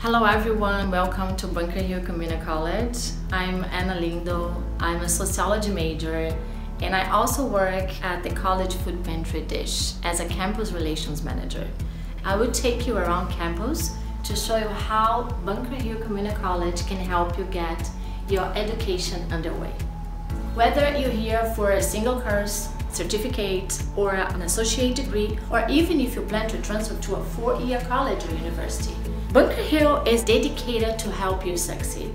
Hello everyone, welcome to Bunker Hill Community College. I'm Anna Lindo, I'm a sociology major and I also work at the College Food Pantry Dish as a campus relations manager. I will take you around campus to show you how Bunker Hill Community College can help you get your education underway. Whether you're here for a single course, certificate, or an associate degree, or even if you plan to transfer to a four-year college or university, Bunker Hill is dedicated to help you succeed.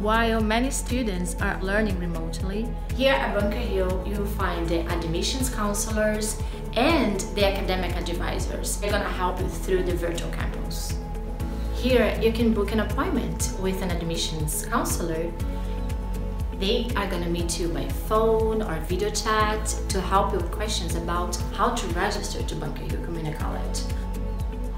While many students are learning remotely, here at Bunker Hill you'll find the admissions counselors and the academic advisors. They're gonna help you through the virtual campus. Here you can book an appointment with an admissions counselor. They are gonna meet you by phone or video chat to help you with questions about how to register to Bunker Hill Community College.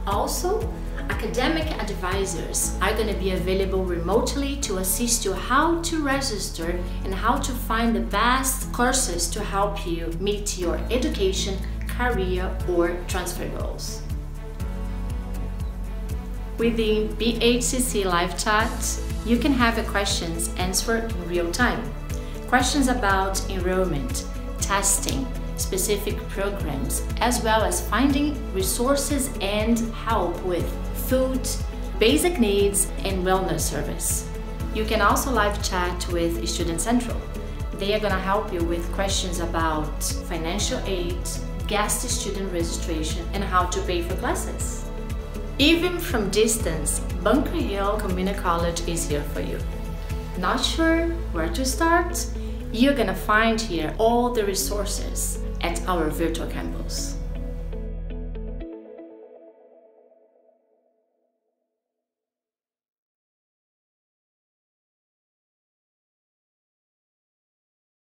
Also, academic advisors are going to be available remotely to assist you how to register and how to find the best courses to help you meet your education, career, or transfer goals. Within BHCC live chat, you can have your questions answered in real time. Questions about enrollment, testing, specific programs, as well as finding resources and help with food, basic needs, and wellness service. You can also live chat with Student Central. They are going to help you with questions about financial aid, guest student registration, and how to pay for classes. Even from distance, Bunker Hill Community College is here for you. Not sure where to start? You're gonna find here all the resources at our virtual campus.